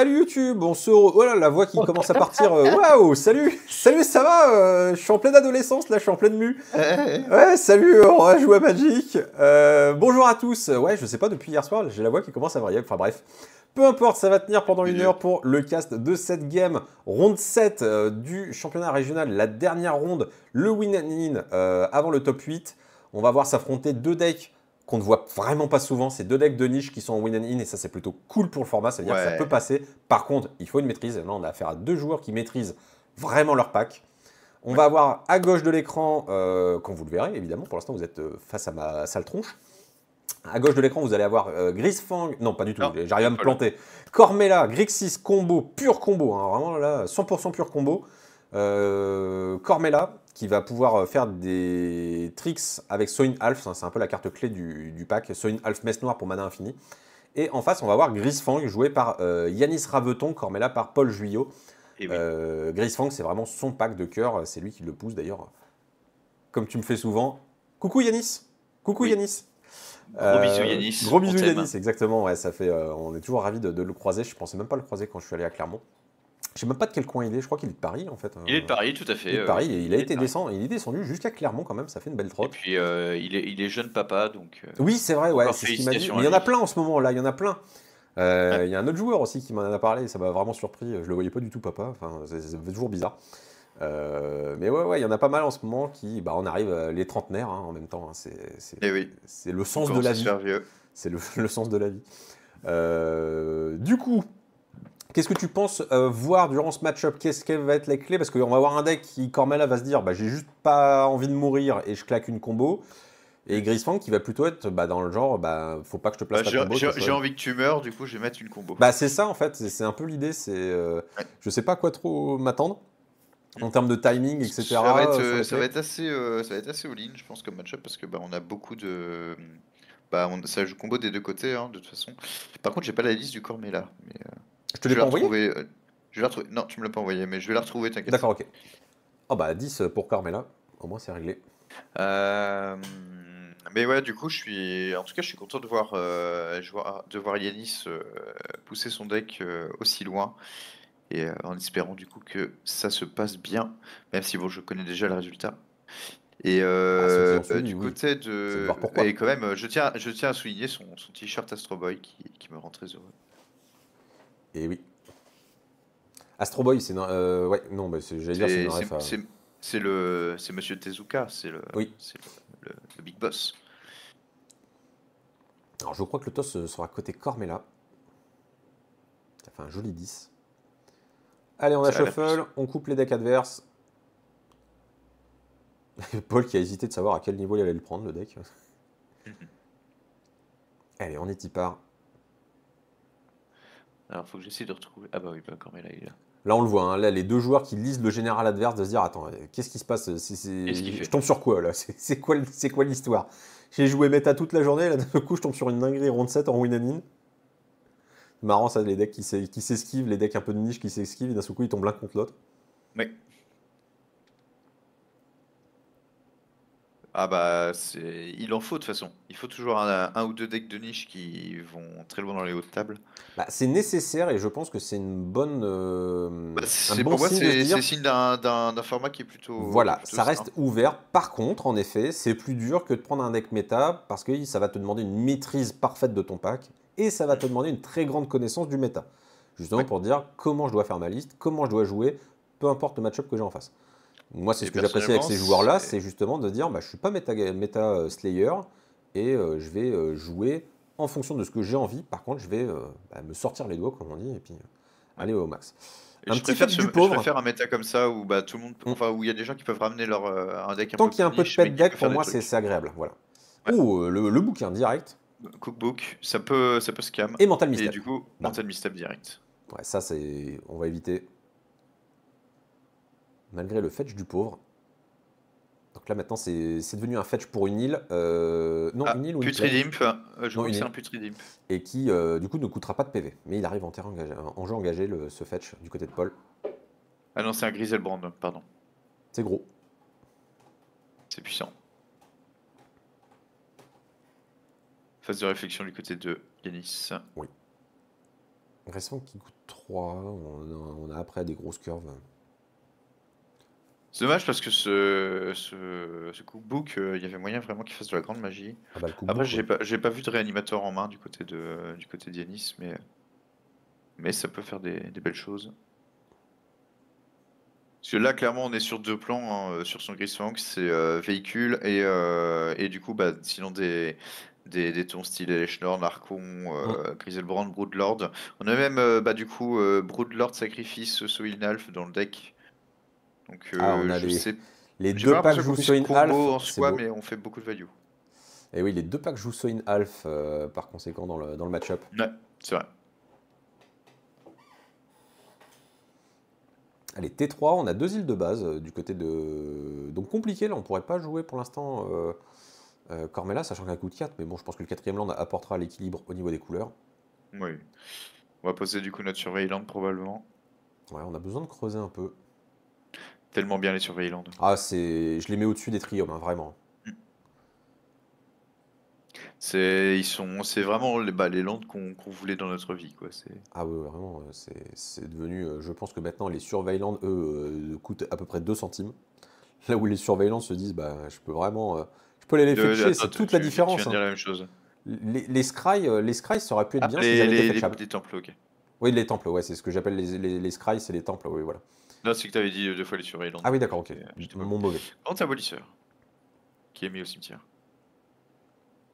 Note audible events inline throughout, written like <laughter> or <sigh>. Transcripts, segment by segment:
Salut YouTube, on se... Oh là, la voix qui commence à partir. euh, Waouh, salut <laughs> Salut, ça va euh, Je suis en pleine adolescence, là, je suis en pleine mue. Ouais, salut, on va jouer à Magic. Euh, bonjour à tous. Ouais, je sais pas, depuis hier soir, j'ai la voix qui commence à varier. Enfin bref. Peu importe, ça va tenir pendant une Milieu. heure pour le cast de cette game. Ronde 7 euh, du championnat régional, la dernière ronde, le win-in euh, avant le top 8. On va voir s'affronter deux decks qu'on ne voit vraiment pas souvent. C'est deux decks de niche qui sont en win-in et ça c'est plutôt cool pour le format, ça veut dire que ça peut passer. Par contre, il faut une maîtrise. Là, on a affaire à deux joueurs qui maîtrisent vraiment leur pack. On va avoir à gauche de l'écran, euh, quand vous le verrez évidemment, pour l'instant vous êtes euh, face à ma sale tronche. À gauche de l'écran, vous allez avoir euh, Grisfang, non pas du tout, j'arrive à me planter. Cormella, Grixis, combo, pur combo, hein, vraiment là, 100% pur combo. Euh, Cormella, qui va pouvoir euh, faire des tricks avec Soin Alf, hein, c'est un peu la carte clé du, du pack, Soin Alf Messe Noire pour mana infini. Et en face, on va avoir Grisfang, joué par euh, Yanis Raveton, Cormella par Paul Juillot. Et oui. Euh, Grisfang, c'est vraiment son pack de cœur, c'est lui qui le pousse d'ailleurs. Comme tu me fais souvent. Coucou Yanis Coucou Oui. Yanis Gros bisous, Yanis. Gros bisous. Yanis, exactement. Ouais, ça fait, euh, on est toujours ravis de, de le croiser. Je pensais même pas le croiser quand je suis allé à Clermont. Je sais même pas de quel coin il est. Je crois qu'il est de Paris en fait. Il est de Paris, tout à Il fait. est de euh, Paris et il a été Paris. descendu, il est descendu jusqu'à Clermont quand même. Ça fait une belle Et trotte. puis, euh, il, est, il est jeune papa, donc. euh, Oui, c'est vrai. Ouais, c'est ce qu'il m'a dit. Mais il y en a plein en ce moment là. Il y en a plein. Euh, Ouais. Il y a un autre joueur aussi qui m'en a parlé. Ça m'a vraiment surpris. Je le voyais pas du tout papa. Enfin, c'est toujours bizarre. Euh, mais ouais, ouais, il y en a pas mal en ce moment qui, bah, on arrive euh, les trentenaires hein, en même temps. hein. C'est oui. le sens de la vie. C'est le, <laughs> le sens de la vie. Euh, du coup, qu'est-ce que tu penses euh, voir durant ce match-up? Qu'est-ce qu'elles vont être les clés? Parce qu'on va avoir un deck qui, Cormella, va se dire bah, j'ai juste pas envie de mourir et je claque une combo. Et Grisfang qui va plutôt être bah, dans le genre bah, faut pas que je te place Bah, J'ai combo. j'ai- envie que tu meurs, du coup, je vais mettre une combo. Bah, c'est ça en fait, c'est un peu l'idée. C'est euh, Ouais. Je sais pas à quoi trop m'attendre en termes de timing, etc. Ça va être, euh, ça va être assez, euh, ça va être assez all-in, je pense, comme match-up, parce que bah, on a beaucoup de. Bah, on- ça joue combo des deux côtés, hein, de toute façon. Par contre, j'ai pas la liste du Cormella. Mais, Je te l'ai pas envoyé retrouver, euh, je vais la retrouver. Non, tu me l'as pas envoyé, mais je vais la retrouver, t'inquiète. D'accord, ok. Oh bah 10 pour Cormella, au moins c'est réglé. Euh, mais ouais, du coup, je suis. En tout cas, je suis content de voir, euh, de voir Yanis euh, pousser son deck euh, aussi loin. Et euh, en espérant du coup que ça se passe bien, même si bon, je connais déjà le résultat. Et euh, Ah, du oui. côté de. Et quand même, euh, je tiens, je tiens à souligner son, son t-shirt Astro Boy qui, qui me rend très heureux. Et oui. Astro Boy, c'est. non- euh, ouais, non, bah, j'allais dire c'est une ref c'est- le, c'est Monsieur Tezuka, c'est le, Oui. c'est le, le- le big boss. Alors je crois que le toss euh, sera côté Cormella. Ça fait un joli 10. Allez, on a shuffle, on coupe les decks adverses. <laughs> Paul qui a hésité de savoir à quel niveau il allait le prendre, le deck. <laughs> Allez, on est y part. Alors, faut que j'essaie de retrouver. Ah bah oui, bah, Cormella, il est là. Là, on le voit, hein, là, les deux joueurs qui lisent le général adverse de se dire Attends, euh, qu'est-ce qui se passe C'est- c'est- Qu'est-ce qu'il fait Je tombe sur quoi là? <laughs> C'est c'est quoi, le- c'est quoi l'histoire? J'ai joué méta toute la journée, là, d'un coup, je tombe sur une dinguerie ronde 7 en win and in. Marrant, ça, les decks qui s'es- qui s'esquivent, les decks un peu de niche qui s'esquivent, et d'un seul coup, ils tombent l'un contre l'autre. Oui. Ah bah, c'est... il en faut de toute façon. Il faut toujours un, un ou deux decks de niche qui vont très loin dans les hautes tables. Bah, c'est nécessaire et je pense que c'est une bonne. euh, Bah, un c'est, bon pour moi, signe de c'est, se dire, c'est signe d'un, d'un, d'un format qui est plutôt. Voilà, plutôt ça sain. reste ouvert. Par contre, en effet, c'est plus dur que de prendre un deck méta parce que ça va te demander une maîtrise parfaite de ton pack et ça va te demander une très grande connaissance du méta. Justement Ouais. pour dire comment je dois faire ma liste, comment je dois jouer, peu importe le match-up que j'ai en face. Moi, c'est Et ce que j'apprécie avec ces joueurs-là, c'est- justement de dire bah, je suis pas méta, méta euh, Slayer et euh, je vais euh, jouer en fonction de ce que j'ai envie. Par contre, je vais euh, bah, me sortir les doigts, comme on dit, et puis aller au max. Et un je petit préfère, fetch ce- du je préfère un méta comme ça où bah, tout le monde, Mm. enfin où il y a des gens qui peuvent ramener leur un deck un Tant qu'il y a un peu de pet deck, pour moi, c'est agréable. Voilà. Ouais. Euh, le, le bouquin direct Cookbook, ça peut, ça peut scam. et Mental Et Misstep. du coup, Bah. mental misstep direct. Ouais, ça, c'est. On va éviter. Malgré le fetch du pauvre. Donc là, maintenant, c'est c'est devenu un fetch pour une île. euh, Non, Ah, une île ou une Putrid plaine, Imp, euh, je Non, crois que c'est un Putrid Imp. Et qui, euh, du coup, ne coûtera pas de PV. Mais il arrive en, terrain engagé, en jeu engagé, le, ce fetch, du côté de Paul. Ah non, c'est un Griselbrand, pardon. C'est gros. C'est puissant. Phase de réflexion du côté de Yanis. Récemment qui coûte 3. On a, on a après des grosses curves. C'est dommage parce que ce, ce, ce cookbook, euh, il y avait moyen vraiment qu'il fasse de la grande magie. Ah bah, le Après, j'ai pas, j'ai pas vu de réanimateur en main du côté de, du côté d'Yanis, mais, mais ça peut faire des, des belles choses. Parce que là, clairement, on est sur deux plans hein, euh, sur son Griswang, c'est euh, véhicule et, euh, et du coup, bah, sinon des, des, des tons style Elechnor, Narcon, euh, Griselbrand, Broodlord. On a même bah, du coup Broodlord Sacrifice, Soilnalf dans le deck. Donc, Ah, on a je les- sais Les j'ai deux pas packs jouent Soin puisse combo en soi, mais on fait beaucoup de value. Et oui, les deux packs jouent Soin Alph euh, par conséquent dans le, dans le match-up. Ouais, c'est vrai. Allez, T3, on a deux îles de base euh, du côté de. Donc compliqué, là, on pourrait pas jouer pour l'instant euh, euh, Cormella, sachant qu'un coup de 4, mais bon, je pense que le quatrième land apportera l'équilibre au niveau des couleurs. Oui. On va poser du coup notre Surveillant probablement. Ouais, on a besoin de creuser un peu. Tellement bien les Surveillant. Ah, c'est. Je les mets au-dessus des triomes, hein, vraiment. C'est ils sont c'est vraiment les, bah, les landes qu'on qu'on voulait dans notre vie quoi. C'est Ah ouais, vraiment, euh, c'est c'est devenu. euh, Je pense que maintenant, les Surveillants, eux, euh, coûtent à peu près 2 centimes. <laughs> Là où les Surveillants se disent, bah, je peux vraiment. euh, je peux aller les attends, c'est toute la différence. Tu viens de hein. dire la même chose. Les, les Scry, les Scry, ça aurait pu être Ah, bien les, les, les, temples, ok. Oui, les temples, ouais, c'est ce que j'appelle les, les, les Scry, c'est les temples, oui, voilà. Non, c'est que tu avais dit deux fois les Surveillant. Ah oui, d'accord, ok. Pas Mon mauvais. Grand abolisseur qui est mis au cimetière.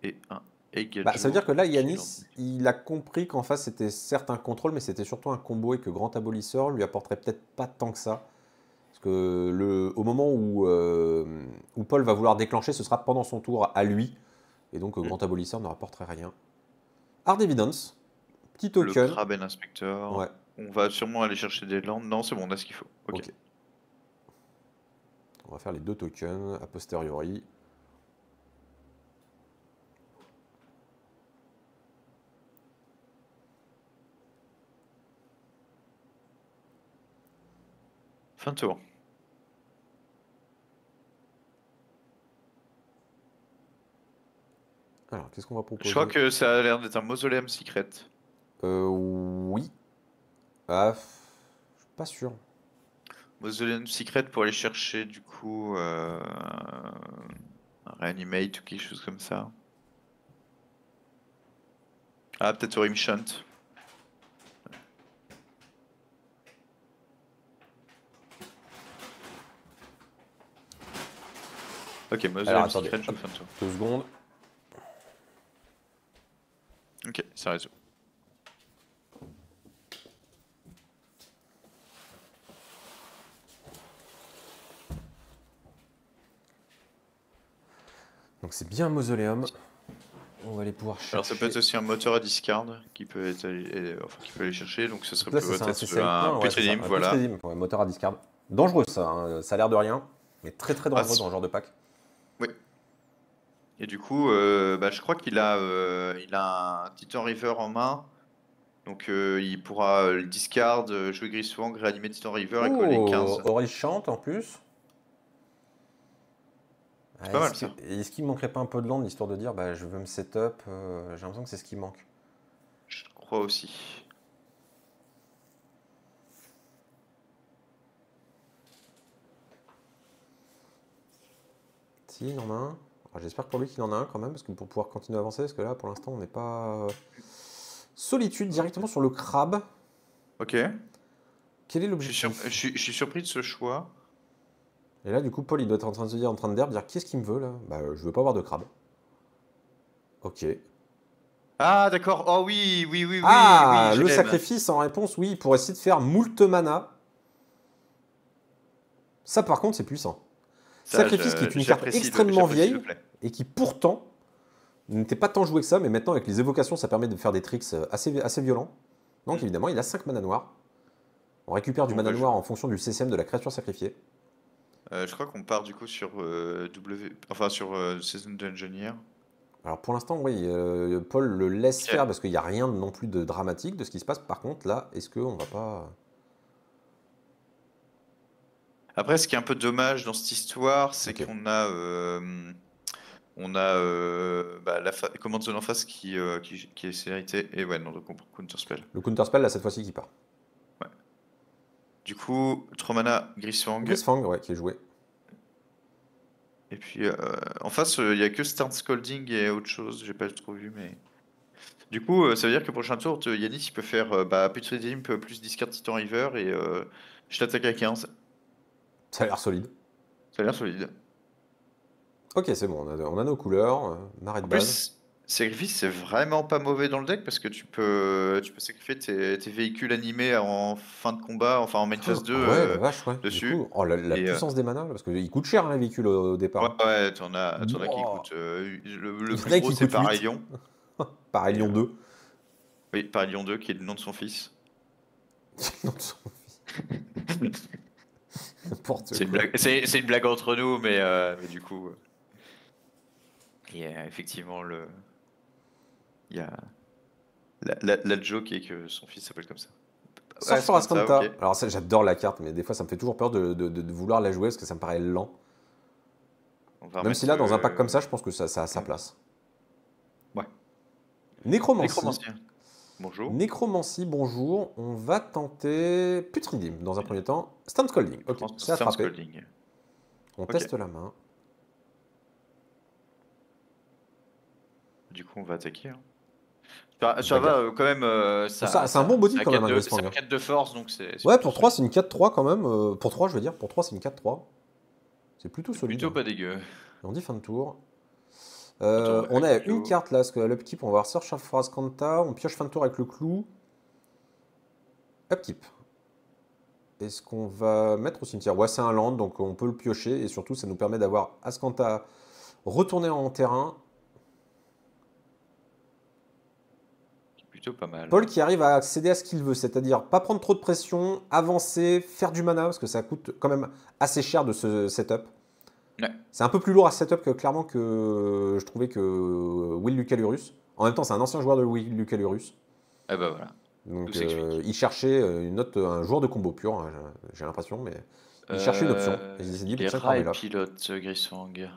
Et un Bah, ça veut dire que là, Yanis, il a compris qu'en face, c'était certes un contrôle, mais c'était surtout un combo et que Grand Abolisseur lui apporterait peut-être pas tant que ça. Parce que le, au moment où, euh, où Paul va vouloir déclencher, ce sera pendant son tour à lui. Et donc, euh, Mm. Grand Abolisseur ne rapporterait rien. Hard Evidence, petit dans le token. Kraben Inspector. Ouais, On va sûrement aller chercher des landes. Non, c'est bon, on a ce qu'il faut. Ok. ok. On va faire les deux tokens a posteriori. Fin de tour. Alors, qu'est-ce qu'on va proposer Je crois que ça a l'air d'être un mausoleum secret. Euh, oui. Ah, je suis pas sûr. Mausoleum secret pour aller chercher du coup euh, un reanimate ou quelque chose comme ça. Ah, peut-être Orim Shunt. Ok, Mausoleum Alors, attendez, secret, je fin de tour. Deux secondes. Ok, ça résout. Donc c'est bien un mausoléum. On va aller pouvoir chercher. Alors ça peut être aussi un moteur à discard qui peut être allé- enfin, qui peut aller chercher, donc ce serait peut-être un CCM1, un ouais, Petridim, un voilà. Ouais, moteur à discard. Dangereux ça, hein, ça a l'air de rien, mais très très dangereux Ah, c'est- dans ce genre de pack. Et du coup, euh, bah, je crois qu'il a, euh, il a un Titan River en main. Donc euh, il pourra euh, le discard, euh, jouer Griswang, réanimer Titan River et coller 15. Aurélie chante en plus. C'est pas mal, Est-ce qu'il manquerait pas un peu de land histoire de dire bah, je veux me setup euh, J'ai l'impression que c'est ce qui manque. Je crois aussi. Si, il en a un. J'espère pour lui qu'il en a un quand même, parce que pour pouvoir continuer à avancer, parce que là pour l'instant on n'est pas. Solitude directement sur le crabe. Ok. Quel est l'objectif? je suis surpris de ce choix. Et là, du coup, Paul, il doit être en train de se dire, en train de dire, dire qu'est-ce qu'il me veut là? Bah, euh, je veux pas avoir de crabe. Ok. Ah d'accord. Oh oui, oui, oui, oui. ah, oui, le sacrifice en réponse, oui, pour essayer de faire moult mana. Ça, par contre, c'est puissant. Ça, sacrifice je- qui est une carte le- extrêmement vieille. Et qui, pourtant, n'était pas tant joué que ça, mais maintenant, avec les évocations, ça permet de faire des tricks euh, assez, assez violents. Donc, Mm. évidemment, il a 5 mana noirs. On récupère du Bon, mana je- noir en fonction du CCM de la créature sacrifiée. Euh, je crois qu'on part du coup sur euh, W, enfin sur euh, Season Engineer. Alors pour l'instant, oui, euh, Paul le laisse faire parce qu'il n'y a rien non plus de dramatique de ce qui se passe. Par contre, là, est-ce qu'on va pas. Après, ce qui est un peu dommage dans cette histoire, c'est qu'on a, euh, On a bah, la command zone en face qui, qui, qui, est célérité. Et ouais, non, donc on prend counterspell. Le counterspell, là, cette fois-ci, qui part. Du coup, 3 mana, Grisfang. Grisfang, ouais, qui est joué. Et puis, euh, en face, il n'y a que Stern Scolding et autre chose. J'ai pas trop vu, mais. Du coup, ça veut dire que prochain tour, Yanis, il peut faire bah, Putrid Imp plus discard Titan River et je t'attaque à 15. Ça a l'air solide. Ça a l'air solide. Ok, c'est bon, on a, nos couleurs, euh, marée de base. Sacrifice, c'est vraiment pas mauvais dans le deck parce que tu peux, tu peux sacrifier tes, véhicules animés en fin de combat, enfin en main phase 2 ouais, euh, vache, ouais. dessus. oh, la, euh, puissance des manas, parce qu'il coûte cher hein, les véhicules au, départ. Ouais, ouais t'en as, as qui coûtent. le, le plus gros, c'est Parailion. Parailion 2. Oui, Parailion 2, qui est le nom de son fils. <laughs> le nom de son fils. <laughs> C'est une, une, blague entre nous, mais, mais du coup. Et euh, effectivement, le... il y a la, la, joke est que son fils s'appelle comme ça. Ouais, Alors j'adore la carte, mais des fois ça me fait toujours peur de, de, vouloir la jouer parce que ça me paraît lent. Même si là, dans un pack comme ça, je pense que ça, ça a sa place. Ouais. Nécromancie. Bonjour. Nécromancie, bonjour. On va tenter Putridim dans un premier temps. Stand Scolding. Ok, c'est attrapé. On teste la main. Du coup, on va attaquer. Hein. Ça, va euh, quand même. Euh, c'est un bon body quand même. Hein, c'est une 4 de force, donc c'est. Ouais, pour 3, c'est une 4-3 quand même. Euh, pour 3, je veux dire, pour 3, c'est une 4-3. C'est plutôt solide. Plutôt pas dégueu. on dit fin de tour. on a une carte là, parce que l'upkeep, on va voir Search of Kanta, on pioche fin de tour avec le clou. Upkeep. Est-ce qu'on va mettre au cimetière? Ouais, c'est un land, donc on peut le piocher, et surtout, ça nous permet d'avoir Ascanta retourner en terrain pas mal. Paul qui arrive à accéder à ce qu'il veut, c'est-à-dire pas prendre trop de pression, avancer, faire du mana, parce que ça coûte quand même assez cher de ce setup. C'est un peu plus lourd à setup que clairement que je trouvais que Will Lucalurus. En même temps, c'est un ancien joueur de Will Lucalurus. Eh ben voilà. Donc euh, il cherchait euh, une autre, un joueur de combo pur, hein, j'ai l'impression, mais il cherchait une option. Et il s'est dit, les rats et pilote Griswang.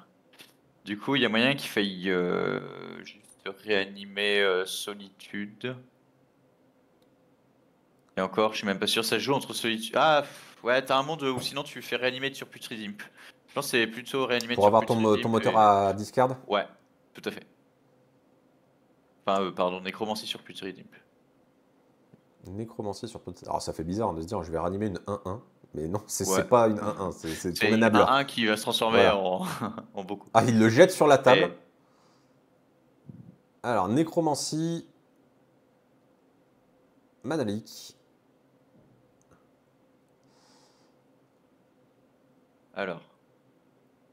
Du coup, il y a moyen qu'il faille euh, réanimer euh, Solitude. Et encore, je suis même pas sûr, ça joue entre Solitude. Ah, ouais, t'as un monde où sinon tu fais réanimer sur Putrid Imp. Je pense que c'est plutôt réanimer Pour avoir ton, moteur à discard? Ouais, tout à fait. Enfin, euh, pardon, nécromancie sur Putrid Imp. Nécromancie sur Putrid Alors ça fait bizarre de se dire je vais réanimer une 1-1. Mais non, c'est pas une 1-1, c'est une 1-1 qui va se transformer en, <laughs> en, beaucoup. Ah, il le jette sur la table. Alors, nécromancie. Manalik. Alors.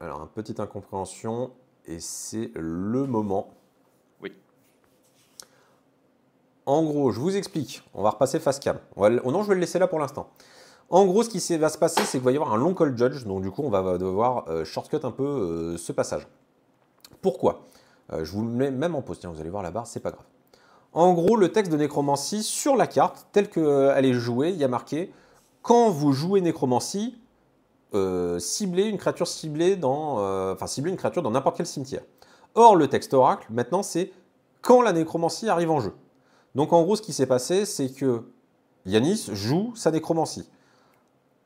Alors, une petite incompréhension, et c'est le moment. Oui. En gros, je vous explique. On va repasser face cam. Oh non, je vais le laisser là pour l'instant. En gros, ce qui va se passer, c'est qu'il va y avoir un long call judge. Donc, du coup, on va devoir euh, shortcut un peu euh, ce passage. Pourquoi? Euh, je vous le mets même en pause, tiens, vous allez voir la barre, c'est pas grave. En gros, le texte de nécromancie sur la carte, telle qu'elle est jouée, il y a marqué quand vous jouez nécromancie, euh, ciblez une créature ciblée dans, euh, enfin ciblez une créature dans n'importe quel cimetière. Or, le texte oracle, maintenant, c'est quand la nécromancie arrive en jeu. Donc, en gros, ce qui s'est passé, c'est que Yanis joue sa nécromancie.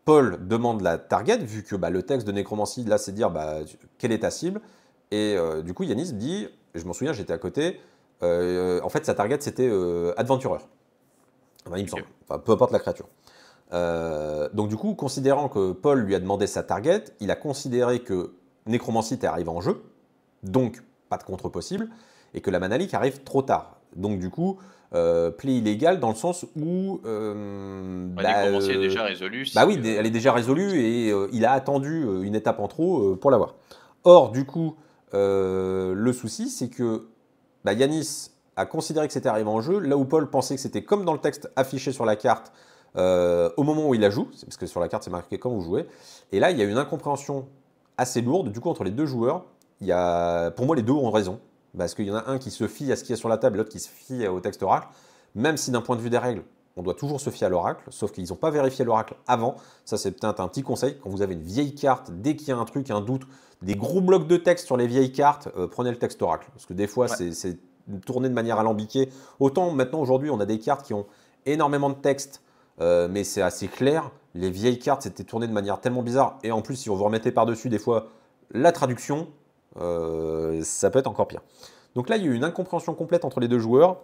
Paul demande la target, vu que bah, le texte de nécromancie, là, c'est dire bah, quelle est ta cible. Et euh, du coup, Yanis dit, je m'en souviens, j'étais à côté, euh, en fait, sa target, c'était euh, Adventureur. il me semble. Enfin, peu importe la créature. donc du coup, considérant que Paul lui a demandé sa target, il a considéré que Nécromancie était arrivé en jeu, donc pas de contre possible, et que la Manalik arrive trop tard. Donc du coup, play illégal dans le sens où... Bah, bah, est déjà résolue. bah oui, elle est déjà résolue et il a attendu une étape en trop pour l'avoir. Or, du coup, euh, le souci, c'est que bah, Yanis a considéré que c'était arrivé en jeu, là où Paul pensait que c'était comme dans le texte affiché sur la carte euh, au moment où il la joue, parce que sur la carte c'est marqué quand vous jouez. Et là, il y a une incompréhension assez lourde, du coup, entre les deux joueurs. Il y a, pour moi, les deux ont raison, parce qu'il y en a un qui se fie à ce qu'il y a sur la table, l'autre qui se fie au texte oracle, même si d'un point de vue des règles, on doit toujours se fier à l'oracle, sauf qu'ils n'ont pas vérifié l'oracle avant. Ça, c'est peut-être un petit conseil. Quand vous avez une vieille carte, dès qu'il y a un truc, un doute, des gros blocs de texte sur les vieilles cartes, euh, prenez le texte oracle. Parce que des fois, c'est tourné de manière alambiquée. Autant maintenant, aujourd'hui, on a des cartes qui ont énormément de texte, euh, mais c'est assez clair. Les vieilles cartes, c'était tourné de manière tellement bizarre. Et en plus, si on vous remettait par-dessus, des fois, la traduction, euh, ça peut être encore pire. Donc là, il y a eu une incompréhension complète entre les deux joueurs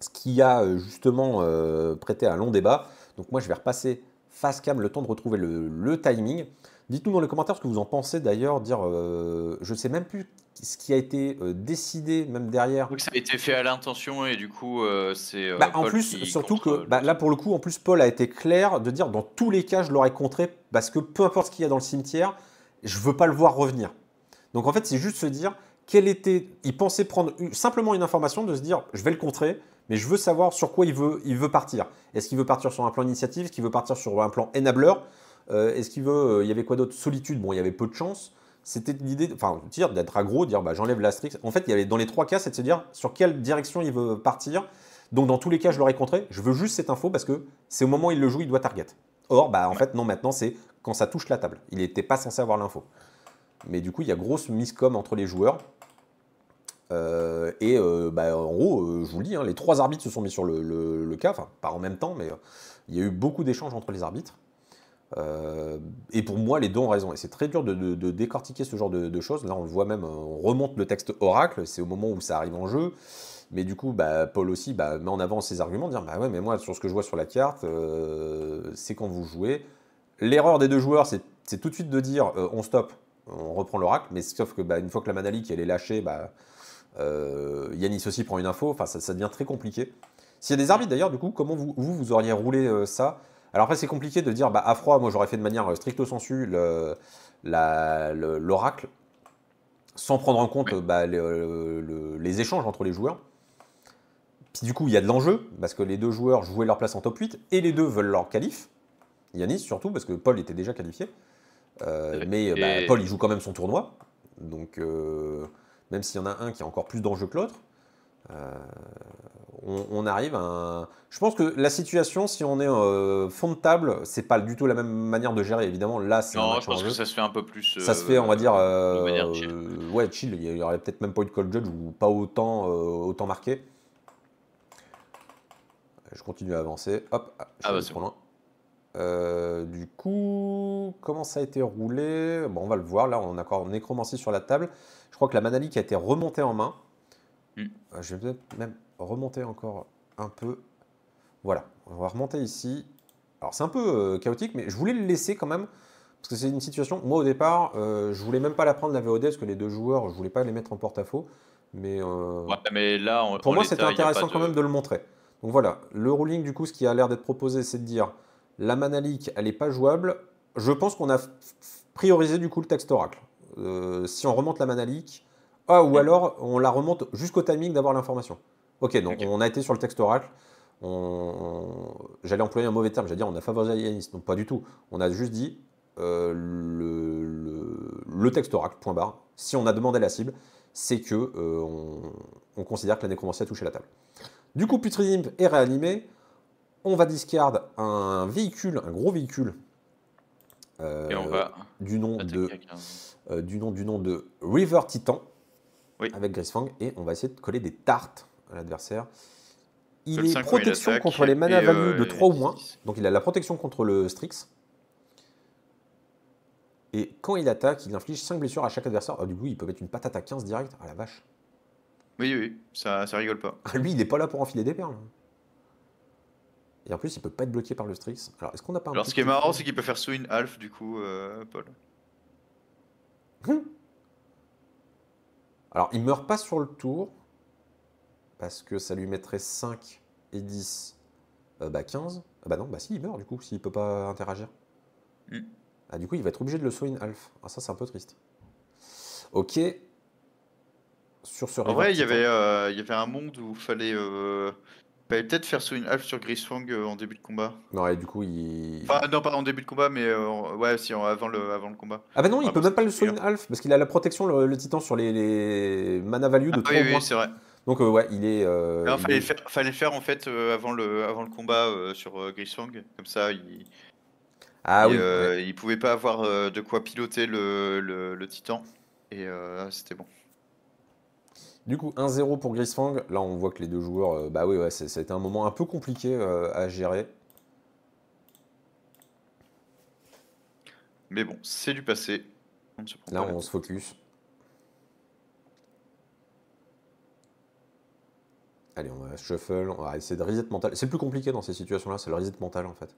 ce qui a euh, justement euh, prêté à un long débat. Donc moi, je vais repasser face cam le temps de retrouver le, timing. Dites-nous dans les commentaires ce que vous en pensez d'ailleurs. Dire, euh, je ne sais même plus ce qui a été décidé même derrière. Donc ça a été fait à l'intention et du coup c'est. Bah, en plus, surtout que bah, là pour le coup, en plus Paul a été clair de dire dans tous les cas je l'aurais contré parce que peu importe ce qu'il y a dans le cimetière, je veux pas le voir revenir. Donc en fait c'est juste se dire quel était. Il pensait prendre simplement une information de se dire je vais le contrer mais je veux savoir sur quoi il veut, partir. Est-ce qu'il veut partir sur un plan initiative? Est-ce qu'il veut partir sur un plan enabler? Euh, Est-ce qu'il veut. Euh, il y avait quoi d'autre? Solitude, bon, il y avait peu de chance. C'était l'idée, enfin, d'être aggro, dire bah, j'enlève l'Astrix. En fait, il y avait dans les trois cas, c'est de se dire sur quelle direction il veut partir. Donc, dans tous les cas, je l'aurais contré. Je veux juste cette info parce que c'est au moment où il le joue, il doit target. Or, bah, en fait, non, maintenant, c'est quand ça touche la table. Il n'était pas censé avoir l'info. Mais du coup, il y a grosse miscom entre les joueurs. Euh, et euh, bah, en gros, euh, je vous le dis, hein, les trois arbitres se sont mis sur le, cas, enfin pas en même temps, mais il y a eu beaucoup d'échanges entre les arbitres. et pour moi, les deux ont raison. Et c'est très dur de, décortiquer ce genre de, choses. Là, on le voit même, on remonte le texte oracle, c'est au moment où ça arrive en jeu. Mais du coup, bah, Paul aussi bah, met en avant ses arguments, dire bah ouais, mais moi, sur ce que je vois sur la carte, c'est quand vous jouez. L'erreur des deux joueurs, c'est tout de suite de dire on stop, on reprend l'oracle, mais sauf que bah, une fois que la manalik elle est lâchée, bah, euh, Yanis aussi prend une info, enfin ça, devient très compliqué. S'il y a des arbitres d'ailleurs, du coup, comment vous, vous, auriez roulé euh, ça? Alors après, c'est compliqué de dire, bah, à froid, moi j'aurais fait de manière euh, stricto sensu l'oracle, sans prendre en compte bah, les échanges entre les joueurs. Puis du coup, il y a de l'enjeu, parce que les deux joueurs jouaient leur place en top 8, et les deux veulent leur qualif. Yanis surtout, parce que Paul était déjà qualifié. mais bah, Paul, il joue quand même son tournoi. Donc, même s'il y en a un qui a encore plus d'enjeux que l'autre. Euh, on, arrive à un... Je pense que la situation, si on est euh, fond de table, c'est pas du tout la même manière de gérer. Évidemment, là, c'est Non, je pense que ça se fait un peu plus. ça se fait, on va dire. Euh, chill. ouais, chill. Il y aurait peut-être même pas eu de call judge ou pas autant, autant marqué. Je continue à avancer. Hop, je ah bah, trop loin. Du coup, comment ça a été roulé? Bon, on va le voir. Là, on a encore nécromancie sur la table. Je crois que la Manali qui a été remontée en main. Mm. Euh, je vais peut-être même remonter encore un peu. Voilà, on va remonter ici. Alors c'est un peu euh, chaotique, mais je voulais le laisser quand même. Parce que c'est une situation. Moi au départ, euh, je voulais même pas la prendre la VOD parce que les deux joueurs, je voulais pas les mettre en porte-à-faux. Mais, mais là, pour moi, c'était intéressant quand même de le montrer. Donc voilà, le ruling du coup, ce qui a l'air d'être proposé, c'est de dire la Manalik, elle n'est pas jouable. Je pense qu'on a priorisé du coup le texte oracle. Euh, si on remonte la manalik, ah, ou alors on la remonte jusqu'au timing d'avoir l'information. Ok, donc on a été sur le texte oracle. J'allais employer un mauvais terme, j'allais dire on a favorisé Yanis. Donc pas du tout. On a juste dit euh, le, texte oracle, point barre. Si on a demandé la cible, c'est que euh, on, considère que la nécromancie a touché la table. Du coup, Putridimp est réanimé. On va discard un véhicule, un gros véhicule. Et on va du nom de. Euh, du, nom, du nom de River Titan avec Grisfang et on va essayer de coller des tartes à l'adversaire. Il est protection contre les mana value de 3 euh, ou moins, donc il a la protection contre le Strix. Et quand il attaque, il inflige 5 blessures à chaque adversaire. Ah, du coup, il peut mettre une patate à 15 direct. Ah la vache. Oui, oui, ça, ça rigole pas. Ah, lui, il n'est pas là pour enfiler des perles. Et en plus, il peut pas être bloqué par le Strix. Alors, est-ce qu'on a pas un Alors, ce qui est marrant, c'est qu'il peut faire swing half, du coup, euh, Paul. Hum. <laughs> Alors, il meurt pas sur le tour, parce que ça lui mettrait 5 et 10, euh, bah 15. Ah bah non, bah si, il meurt du coup, s'il peut pas interagir. Hum. Ah, du coup, il va être obligé de le soigner half. Ah, ça, c'est un peu triste. Ok. Sur ce En vrai, il y, avait, euh, il y avait un monde où il fallait peut-être faire une half sur Griswang euh, en début de combat. Non, et du coup, il. Enfin, non, pas en début de combat, mais euh, ouais, si, avant, le, avant le combat. Ah bah non, il peut même pas le une half, parce qu'il a la protection, le, titan, sur les, mana value de ah, 3 oui, oui, c'est vrai. Donc, euh, ouais, il est. euh, il fallait est- faire, fallait faire en fait euh, avant le, avant le combat euh, sur euh, Grisfang, comme ça il, Ah oui. euh, ouais. il pouvait pas avoir euh, de quoi piloter le, le, le titan et euh, c'était bon. Du coup, 1-0 pour Grisfang. Là, on voit que les deux joueurs. euh, bah oui, ouais, c'était un moment un peu compliqué euh, à gérer. Mais bon, c'est du passé. On se Là, on se focus. Allez, on va shuffle, on va essayer de reset mental. C'est le plus compliqué dans ces situations-là, c'est le reset mental en fait.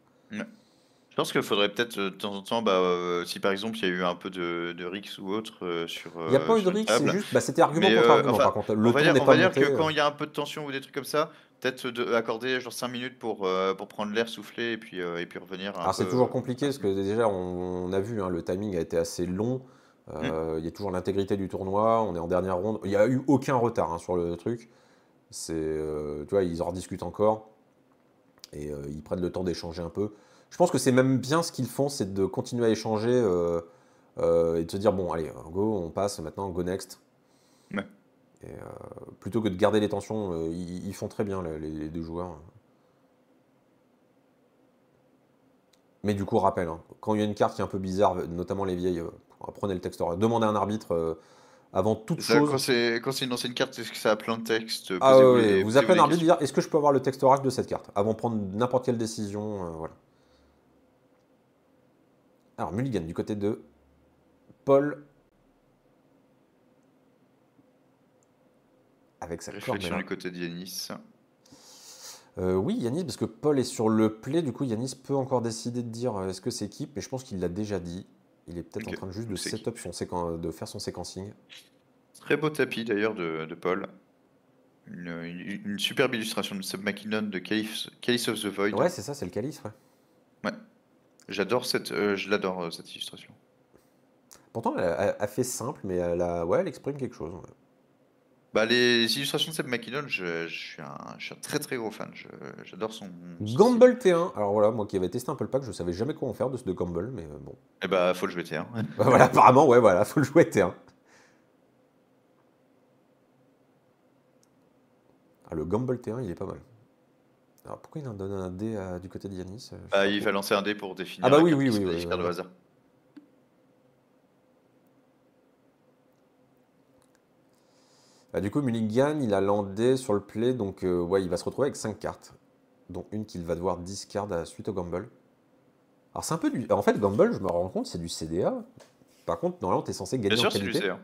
Je pense qu'il faudrait peut-être euh, de temps en temps, bah, euh, si par exemple il y a eu un peu de, de Rix ou autre euh, sur. Il n'y a pas eu de risque, c'est juste. Bah, c'était argument contre argument enfin, par contre. Le on va dire, n'est on pas va dire monté. que quand il y a un peu de tension ou des trucs comme ça, peut-être de- accorder genre 5 minutes pour, pour prendre l'air, souffler et puis, et puis revenir. un Alors c'est toujours compliqué parce que déjà on, on a vu, hein, le timing a été assez long. Euh, Il y a toujours l'intégrité du tournoi, on est en dernière ronde. Il n'y a eu aucun retard hein, sur le truc. C'est, tu vois, ils en rediscutent encore et ils prennent le temps d'échanger un peu. Je pense que c'est même bien ce qu'ils font, c'est de continuer à échanger euh, euh, et de se dire bon, allez, go, on passe maintenant, go next. Ouais. Et, euh, plutôt que de garder les tensions, ils, ils font très bien les, les deux joueurs. Mais du coup, rappel, hein, quand il y a une carte qui est un peu bizarre, notamment les vieilles, euh, prenez le texte oral. Demandez à un arbitre euh, avant toute Ça, chose. c'est quand c'est une ancienne carte, est-ce que ça a plein de textes Ah ouais, les- vous appelez un arbitre, dire est-ce que je peux avoir le texte oracle de cette carte? Avant de prendre n'importe quelle décision. euh, voilà. Alors, Mulligan du côté de Paul. Avec sa Réflexion du côté d'Yanis. Euh, oui, Yanis, parce que Paul est sur le play, du coup Yanis peut encore décider de dire euh, est-ce que c'est équipe, mais je pense qu'il l'a déjà dit. Il est peut-être en train de juste de son séquen- de faire son séquencing. Très beau tapis d'ailleurs de, de Paul. Une, une- une superbe illustration de Sub McKinnon de Calice of the Void. Ouais, c'est ça, c'est le calice, ouais. J'adore cette, euh, je l'adore euh, cette illustration. Pourtant, elle a, fait simple, mais elle, a, ouais, elle exprime quelque chose. ouais. Bah, les illustrations de Seb McKinnon, je, je suis un, je suis un très très gros fan. J'adore son. son Gamble T1, alors voilà, moi qui avais testé un peu le pack, je savais jamais quoi en faire de ce de Gamble, mais euh, bon. Eh bah, faut le jouer T1. <laughs> Bah, voilà, apparemment, ouais, voilà, faut le jouer T1. Ah, le Gamble T1, il est pas mal. Alors pourquoi il en donne un dé à- du côté de Yanis euh, je sais Bah, pas il trop. va lancer un dé pour définir Ah bah la oui, carte oui, qui se oui, oui, discard oui, au oui. hasard. Bah, du coup, Mulligan, il a landé sur le play, donc euh, ouais, il va se retrouver avec 5 cartes, dont une qu'il va devoir discard à suite au Gamble. Alors c'est un peu du... En fait, Gamble, je me rends compte, c'est du CDA. Par contre, normalement, tu es censé gagner Bien en sûr, c'est du qualité. C1.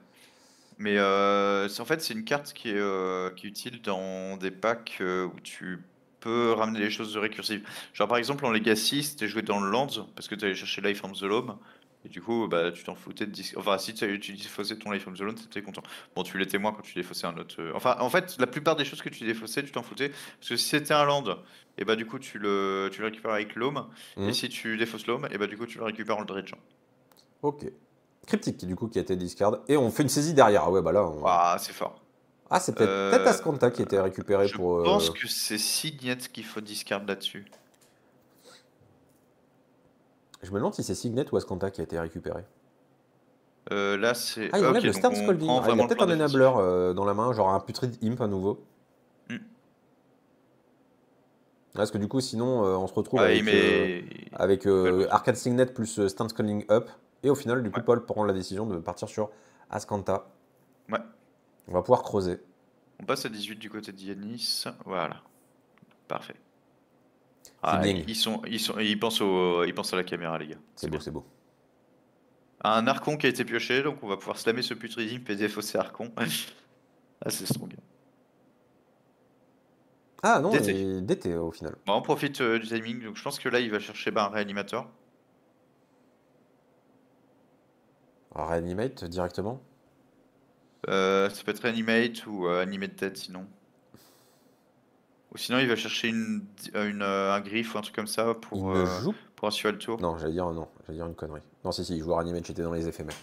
Mais euh, c'est- en fait, c'est une carte qui est, euh, qui est utile dans des packs euh, où tu peux ramener des choses de récursives. Genre, par exemple, en Legacy, c'était joué dans le Land parce que tu allais chercher Life from the Loam. Et du coup, bah, tu t'en foutais de Enfin, si tu tu défaussais ton Life from the Loam, t'étais content. Bon, tu l'étais moins quand tu défaussais un autre. euh, Enfin, en fait, la plupart des choses que tu défaussais, tu t'en foutais. Parce que si c'était un Land, et bah, du coup, tu le, tu le récupères avec l'Home. Mhm. Et si tu défausses l'Home, et bah, du coup, tu le récupères en Dredge. Ok. Cryptique, du coup, qui a été discard. Et on fait une saisie derrière. Ah ouais, bah là... on- Waouh, c'est fort. Ah, c'est peut-être Euh, peut-être Ascanta qui a été récupéré Je pour... euh, pense que c'est Signet qu'il faut discard là-dessus. Je me demande si c'est Signet ou Ascanta qui a été récupéré. Euh, là, c'est. Ah, il ok, enlève le donc Stern on Scolding. Ah, il y a le peut-être un enabler euh, dans la main, genre un putrid imp à nouveau. Hmm. Parce que du coup, sinon, on se retrouve Ah, avec, met- avec. Arcade Signet plus Stern Scolding up. Et au final, du coup, Ouais. Paul prend la décision de partir sur Ascanta. Ouais. On va pouvoir creuser. On passe à 18 du côté d'Yanis. Voilà. Parfait. Ah, ils, sont, ils, sont, ils, pensent au, ils pensent à la caméra, les gars. C'est beau, c'est beau. Un Archon qui a été pioché, donc on va pouvoir slammer ce putridime et défausser Archon. <laughs> ah, c'est strong. Ah non, DT. DT au final. Bon, on profite euh, du timing, donc je pense que là, il va chercher bah, un réanimateur. Alors, Reanimate directement. Euh, ça peut être Animate ou euh, Animate Dead sinon. Ou sinon, il va chercher une, une, euh, un griffe ou un truc comme ça Il pour, euh, joue pour assurer le tour. Non, j'allais dire non, j'allais dire une connerie. Non, si, si, il joue à Reanimate, j'étais dans les éphémères.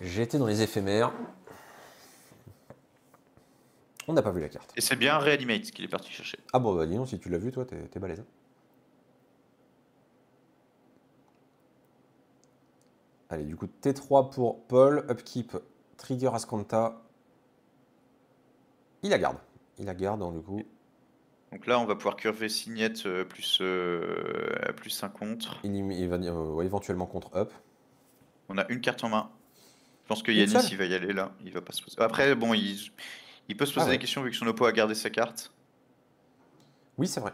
J'étais dans les éphémères. On n'a pas vu la carte. Et c'est bien Reanimate qu'il est parti chercher. Ah bon, bah dis donc, si tu l'as vu, toi, t'es t'es balèze. hein. Allez, du coup, T3 pour Paul, Upkeep, Trigger Ascanta. Il la garde. Il la garde, donc, du coup. Donc là, on va pouvoir curver Signette euh, plus, euh, plus un contre. Il, il va euh, éventuellement contre up. On a une carte en main. Je pense que Une Yanis, il va y aller là. Il va pas se poser. Après, bon, il, il peut se poser Ah ouais. des questions vu que son oppo a gardé sa carte. Oui, c'est vrai.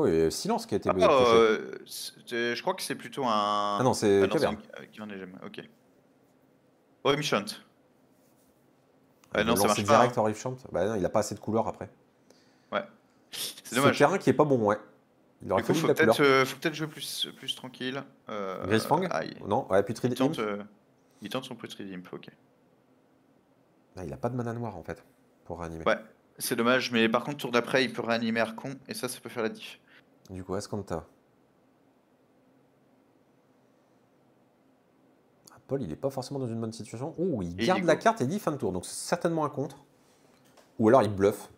Oh, et silence qui a été Ah, euh, c'est- je crois que c'est plutôt un. Ah non, c'est Ah non, c'est Caverne. un- jamais. Ok. Michant. Il Ah non, ça marche pas. direct hein. Champ. Bah non, il a pas assez de couleurs après. C'est Ce dommage. terrain qui est pas bon, ouais. Il aurait Du coup, fallu de faut peut-être euh, faut peut-être jouer plus, plus tranquille. Euh, Grisefang aïe. Non, ouais, puis Il tente, euh, il tente son Putrid Imp, ok. Ah, il a pas de mana noire en fait pour réanimer. Ouais, c'est dommage, mais par contre, tour d'après, il peut réanimer Archon, et ça, ça peut faire la diff. Du coup, Ascanta. Ah, Paul, il est pas forcément dans une bonne situation. Oh, il garde la carte et il dit fin de tour. Donc c'est certainement un contre. Ou alors il bluffe.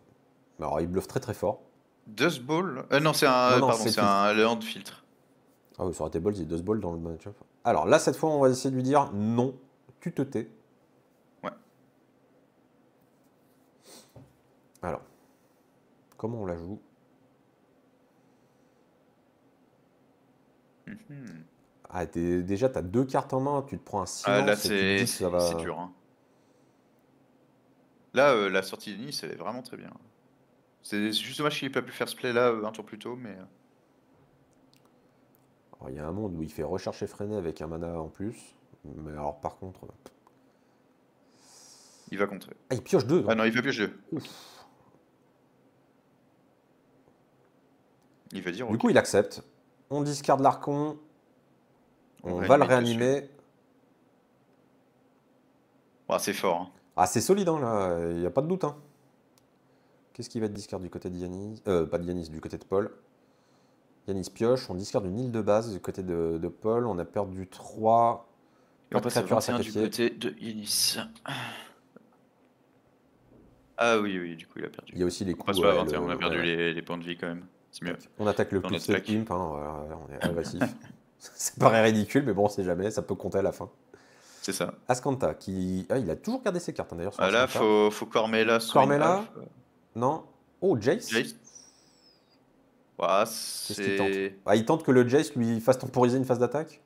Alors il bluffe très très fort. Dust Ball euh, Non, c'est un, Non, non, pardon, c'est c'est filtre. un Land Filtre. Ah oui, ça aurait été Balls, il deux balls dans le match-up. Alors là, cette fois, on va essayer de lui dire non, tu te tais. Ouais. Alors, comment on la joue? Mhm. Ah, t'es- déjà, tu as deux cartes en main, tu te prends un Ah, là, et tu te dis c'est que ça va... c'est dur. hein. Là, euh, la sortie de Nice, elle est vraiment très bien. C'est juste dommage qu'il n'ait pas pu faire ce play là euh, un tour plus tôt, mais. euh, Alors, il y a un monde où il fait recherche effrénée avec un mana en plus. Mais alors, par contre... Il va contrer. Ah, il pioche deux Ah non, il va piocher. Ouf. Il va dire. Du ok. coup, il accepte. On discarde l'archon. On, On va le réanimer. Ah, c'est fort. hein. Ah, c'est solide, hein, là, il n'y a pas de doute. Hein. Qu'est-ce qui va être discard du côté de Yanis Euh, pas de Yanis, du côté de Paul? Yanis pioche, on discarde une île de base du côté de, de Paul. On a perdu 3. Et on passe à créature à 21 du côté de Yanis. Ah oui, oui, du coup, il a perdu. Il y a aussi les On coups. passe pas à ouais, 21, le- on a perdu ouais, ouais. les, les points de vie quand même. C'est mieux. On attaque le On plus attaque. Imp, hein, voilà, on est agressif. <laughs> ça paraît ridicule, mais bon, on sait jamais, ça peut compter à la fin. C'est ça. Ascanta, qui. Ah, il a toujours gardé ses cartes hein, d'ailleurs. Ah, là, faut, faut une half. Non Oh, Jace Jace. Qu'il c'est. Ah, il tente que le Jace lui fasse temporiser une phase d'attaque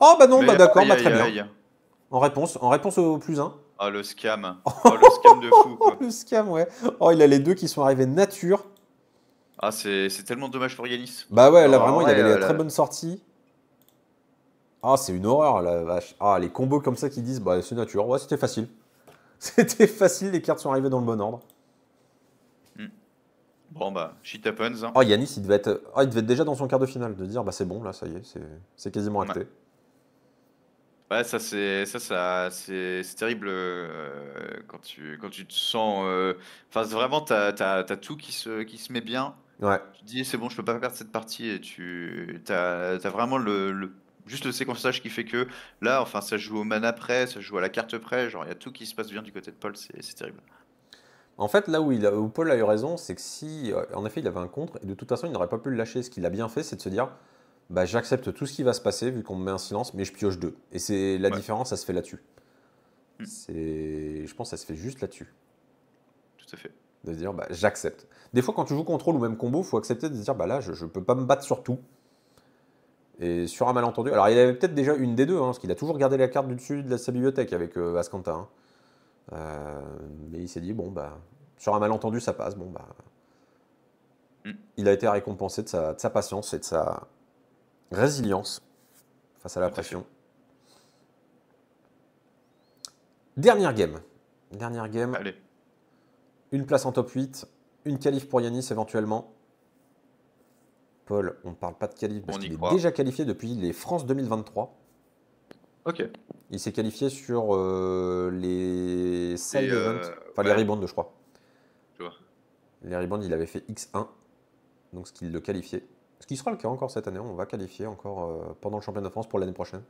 Oh, bah non, Mais bah d'accord, bah aïe, très bien. aïe. En réponse, en réponse au plus 1. Ah, le scam. <laughs> Oh, le scam de fou, Oh, quoi. le scam, ouais. Oh, il a les deux qui sont arrivés nature. Ah, c'est c'est tellement dommage pour Yanis. Bah ouais, là vraiment, il ouais, avait euh, la très bonne sortie. Ah, c'est une horreur, la vache. Ah, les combos comme ça qui disent, bah c'est nature. Ouais, c'était facile. <laughs> C'était facile, les cartes sont arrivées dans le bon ordre. Bon, bah, shit happens. hein. Oh, Yanis, il devait être, oh, il devait être déjà dans son quart de finale, de dire, bah c'est bon, là, ça y est, c'est- c'est quasiment acté. Ouais, ça c'est ça, ça c'est c'est terrible euh, quand tu quand tu te sens. euh, Enfin, c'est vraiment t'as t'as t'as tout qui se qui se met bien. Ouais. Tu te dis c'est bon, je peux pas perdre cette partie et tu t'as as vraiment le, le- juste le séquençage qui fait que là, enfin, ça joue au mana près, ça joue à la carte près. Genre, il y a tout qui se passe bien du côté de Paul. C'est terrible. En fait, là où, il a- où Paul a eu raison, c'est que si, euh, en effet, il avait un contre, et de toute façon, il n'aurait pas pu le lâcher. Ce qu'il a bien fait, c'est de se dire, bah, j'accepte tout ce qui va se passer, vu qu'on me met un silence, mais je pioche deux. Et c'est la Ouais. différence, ça se fait là-dessus. Mm. C'est, je pense que ça se fait juste là-dessus. Tout à fait. De se dire, bah, j'accepte. Des fois, quand tu joues contrôle ou même combo, il faut accepter de se dire, bah là, je ne peux pas me battre sur tout. Et sur un malentendu. Alors, il avait peut-être déjà une des deux, hein, parce qu'il a toujours gardé la carte du dessus de sa bibliothèque avec euh, Ascanta. hein. Euh, mais il s'est dit, bon, bah, sur un malentendu, ça passe. Bon, bah. Mm. Il a été récompensé de sa, de sa patience et de sa résilience face à la pression. Dernière game. Dernière game. Allez. Une place en top 8, une qualif pour Yanis éventuellement. Paul, on ne parle pas de qualif parce qu'il est déjà qualifié depuis les France 2023. Ok. Il s'est qualifié sur euh, les side euh, events, enfin les rebounds, je crois. Je vois. Les rebounds, il avait fait X1, donc ce qui le qualifiait. Ce qui sera le cas encore cette année, on va qualifier encore euh, pendant le championnat de France pour l'année prochaine.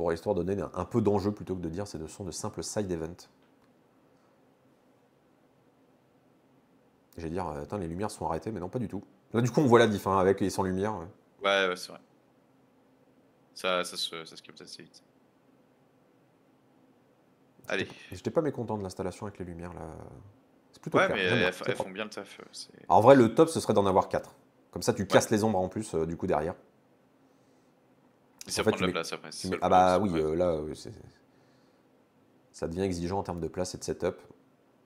Pour histoire de donner un, peu d'enjeu plutôt que de dire c'est de sont de simples side events. J'allais dire, euh, attends, les lumières sont arrêtées, mais non, pas du tout. Là, du coup, on voit la diff hein, avec et sans lumière. ouais. Ouais, ouais, c'est vrai. Ça, ça se, ça se capte assez vite. Allez. J'étais pas mécontent de l'installation avec les lumières là. C'est plutôt Ouais, clair. mais elles, font bien le taf. euh, En vrai, le top, ce serait d'en avoir 4. Comme ça, tu casses les ombres en plus, euh, du coup, derrière. Ça En fait, prend de la mets- place après. Mets- Ah bah oui, euh, là, euh, ça devient exigeant en termes de place et de setup.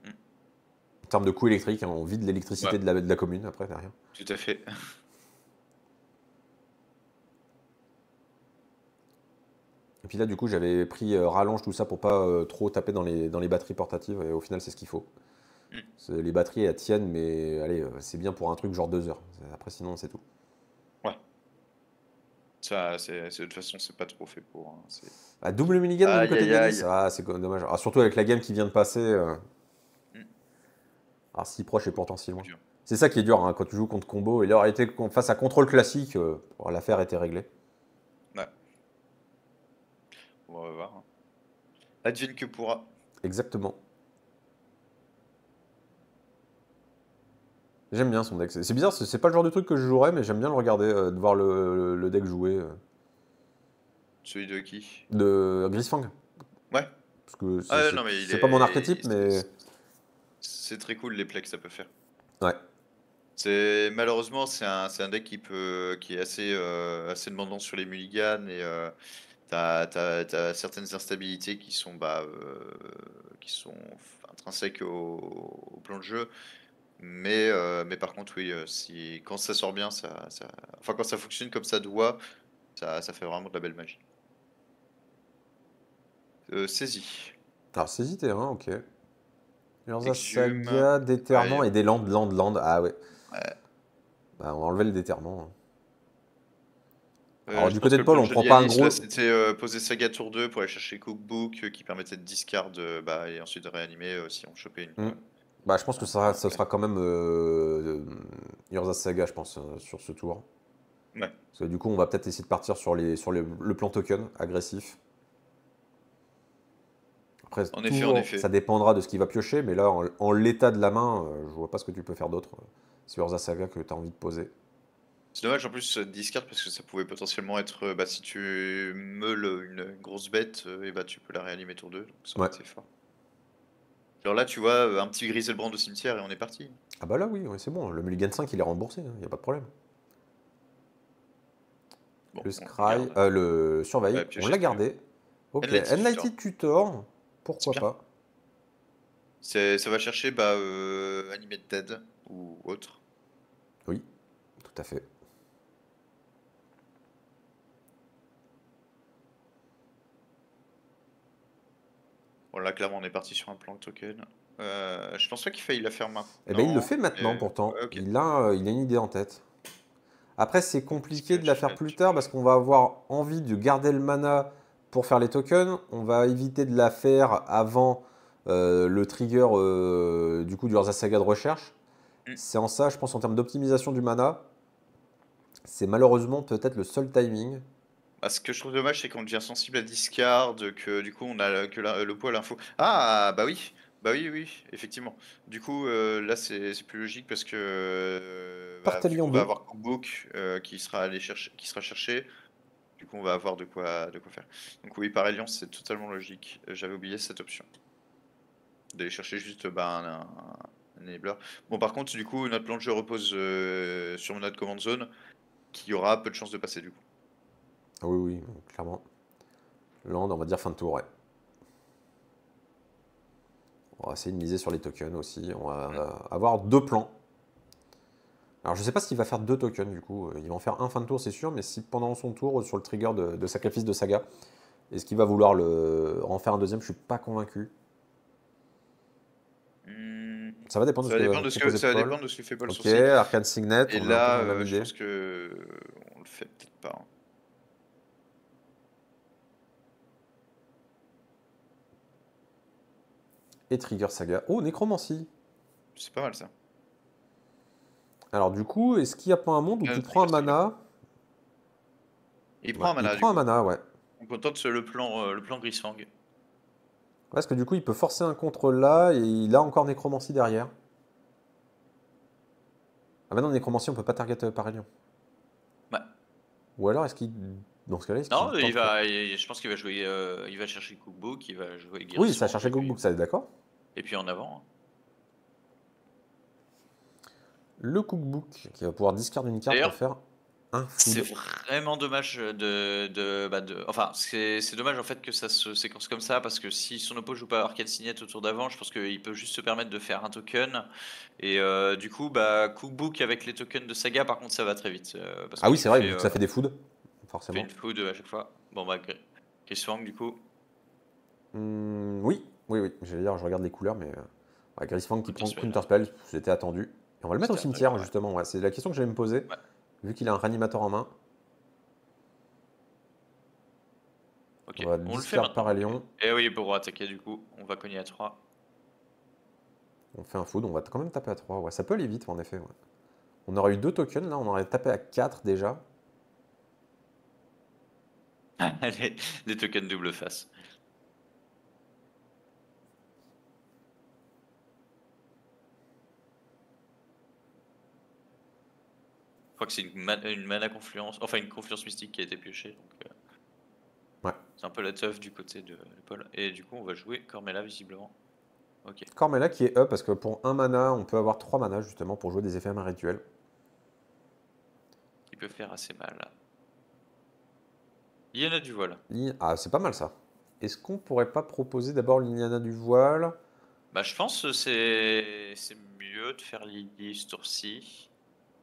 Mm. En termes de coût électrique, hein, on vide l'électricité Ouais. de, la, de la commune après, derrière. Tout à fait. Et puis là, du coup, j'avais pris euh, rallonge tout ça pour pas euh, trop taper dans les, dans les batteries portatives. Et au final, c'est ce qu'il faut. Mm. Les batteries, elles tiennent, mais allez, euh, c'est bien pour un truc genre deux heures. Après, sinon, c'est tout. Ça, c'est, de toute façon, c'est pas trop fait pour. hein, Ah, double mulligan Aïe, du côté de Yanis. Ah, c'est quand même dommage. Ah, surtout avec la game qui vient de passer. euh. Mm. Alors, si proche et pourtant si loin. C'est ça qui est dur hein, quand tu joues contre combo. Et là, été face à contrôle classique, euh, l'affaire était réglée. On va voir. hein. Advienne que pourra. Exactement. J'aime bien son deck. C'est bizarre, c'est pas le genre de truc que je jouerais, mais j'aime bien le regarder, euh, de voir le, le deck jouer euh, Celui de qui? De Grisfang. Ouais. Parce que c'est Ah, c'est- non, mais il c'est est- pas mon archétype, mais c'est- très cool les plays que ça peut faire. ouais. C'est malheureusement c'est un, c'est un deck qui peut qui est assez euh, assez demandant sur les mulligans et euh, t'as, t'as- t'as certaines instabilités qui sont bah euh, qui sont intrinsèques au, au plan de jeu. Mais euh, mais par contre oui euh, si quand ça sort bien ça, ça enfin quand ça fonctionne comme ça doit ça, ça fait vraiment de la belle magie. Euh, saisie. Alors, saisie terrain, ok. Urza. Saga, déterrement Ouais. et des landes, landes, landes. Ah ouais. Ouais. Bah, on va enlever le déterrement. Euh, Alors, du côté de Paul, on prend pas un gros- C'était poser Saga tour 2 pour aller chercher Cookbook qui permettait de discard bah, et ensuite de réanimer si on chopait une. Mm. Bah, je pense que ça, ça sera quand même euh, Urza Saga, je pense, euh, sur ce tour. Ouais. Parce que du coup, on va peut-être essayer de partir sur, les, sur les- le plan token agressif. Après, En effet, toujours, en effet. ça dépendra de ce qu'il va piocher, mais là, en, en l'état de la main, euh, je vois pas ce que tu peux faire d'autre. euh, C'est Urza Saga que tu as envie de poser. C'est dommage en plus euh, discard parce que ça pouvait potentiellement être bah, si tu meules une, grosse bête et bah tu peux la réanimer tour 2 donc ça Ouais. fort. Genre là tu vois euh, un petit Griselbrand au cimetière et on est parti. Ah bah là, oui, c'est bon. Le Mulligan 5, il est remboursé, il n'y a pas de problème. Bon, Le Scry, euh, le Surveil, Ouais, on l'a gardé. Ok, Enlightened Tutor, pourquoi pas C'est- ça va chercher bah, euh, Animate Dead ou autre. Oui, tout à fait. Bon là clairement on est parti sur un plan de token. Euh, je pense pas qu'il faille la faire maintenant. Eh ben, il le fait maintenant pourtant. il, a, euh, il a une idée en tête. Après, c'est compliqué de la faire plus tard parce qu'on va avoir envie de garder le mana pour faire les tokens. On va éviter de la faire avant euh, le trigger euh, du coup du Urza Saga de recherche. Mm. C'est en ça, je pense, en termes d'optimisation du mana. C'est malheureusement peut-être le seul timing. Bah, ce que je trouve dommage, c'est qu'on devient sensible à discard, que du coup on a que la- le poids à l'info. Ah bah oui, bah oui, oui, effectivement. Du coup euh, là c'est plus logique parce que euh, bah, 2. va avoir Cookbook euh, qui sera allé chercher, qui sera cherché. Du coup on va avoir de quoi de quoi faire. Donc oui, par alliance c'est totalement logique. J'avais oublié cette option d'aller chercher juste bah, un, un, un enabler. Bon par contre du coup notre plan de jeu repose euh, sur notre command zone qui aura peu de chances de passer du coup. Ah oui, oui, clairement. Land, on va dire fin de tour, ouais. On va essayer de miser sur les tokens aussi. On va euh, avoir deux plans. Alors, je sais pas s'il va faire deux tokens, du coup. Il va en faire un fin de tour, c'est sûr, mais si pendant son tour, sur le trigger de, de sacrifice de saga, est-ce qu'il va vouloir le, en faire un deuxième? Je suis pas convaincu. Hmm, Ça va dépendre Ça de ce que dépendre de ce que, ça dépendre de ce que fait Paul Ok. Arcane Signet. Et là, euh, je pense que on le fait peut-être pas. hein. Et Trigger Saga. Oh, Nécromancie C'est pas mal ça. Alors, du coup, est-ce qu'il n'y a pas un monde où Euh, tu prends un mana? Il prend un mana. Il prend un mana, ouais. On tente le plan, euh, le plan Grisfang. Ouais, Parce que du coup, il peut forcer un contrôle là, et il a encore Nécromancie derrière. Ah bah non, Nécromancie, on peut pas target euh, Paralion. Ouais. Ou alors, est-ce qu'il dans ce cas-là est-ce Non, il va, il- je pense qu'il va jouer, euh, il va chercher Cookbook, il va jouer Oui, Guérison, ça a cherché et puis- Cookbook, ça est d'accord. Et puis en avant. hein. Le Cookbook qui va pouvoir discard une carte pour faire un C'est vraiment dommage de, de, bah, de- enfin c'est dommage en fait que ça se séquence comme ça parce que si son oppo joue pas Arcane Signet au tour d'avant, je pense qu'il peut juste se permettre de faire un token et euh, du coup bah Cookbook avec les tokens de Saga par contre ça va très vite euh, parce Ah oui, c'est vrai, fais, vu que euh, ça fait des foods, forcément. une food à chaque fois. Bon bah Gr- Griswang du coup. Hmm, oui, oui, oui. J'allais dire, je regarde les couleurs, mais. Euh... Ouais, Grisfang qui prend Counterspell. C'était attendu. Et on va le mettre au attendu, cimetière, justement. Ouais, c'est la question que j'allais me poser. Vu qu'il a un réanimateur en main, on va on le fait par Lion. Et oui pour attaquer du coup, on va cogner à 3. On fait un food, on va quand même taper à 3. Ouais, ça peut aller vite, en effet. ouais. On aurait eu deux tokens, là, on aurait tapé à 4 déjà. <laughs> les, les tokens double face. Je crois que c'est une, ma- une mana confluence, enfin une confluence mystique qui a été piochée. Donc, euh, Ouais. C'est un peu la teuf du côté de Paul. Et du coup, on va jouer Cormella visiblement. Ok. Cormella qui est up, parce que pour un mana, on peut avoir 3 mana, justement, pour jouer des éphémères rituels. Qui peut faire assez mal. Il y en a du vol. Li- Ah, c'est pas mal ça. Est-ce qu'on pourrait pas proposer d'abord l'Iliana du voile? Bah, je pense que c'est c'est mieux de faire Lily ce tour-ci.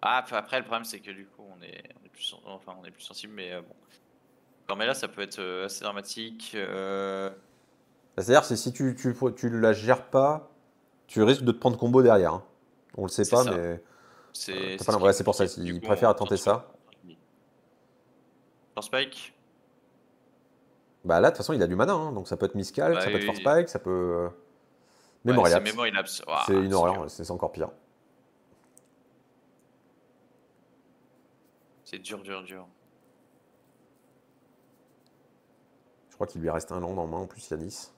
Ah, après, le problème, c'est que du coup, on est, on est, plus, enfin, on est plus sensible, mais euh, bon. Cormella, ça peut être euh, assez dramatique. euh, Bah, C'est-à-dire, c'est si tu, tu, tu la gères pas, tu risques de te prendre combo derrière. hein. On le sait pas, ça. mais. c'est c'est pas l'impression- pour ça, il coup, préfère tenter tente ça. Force Spike? Bah là, de toute façon, il a du mana, hein, donc ça peut être Miscal, Bah ça peut être. Force Spike, ça peut. euh, Ouais, Memorial. c'est une horreur, c'est c'est encore pire. C'est dur, dur, dur. Je crois qu'il lui reste un land en main en plus, Yanis.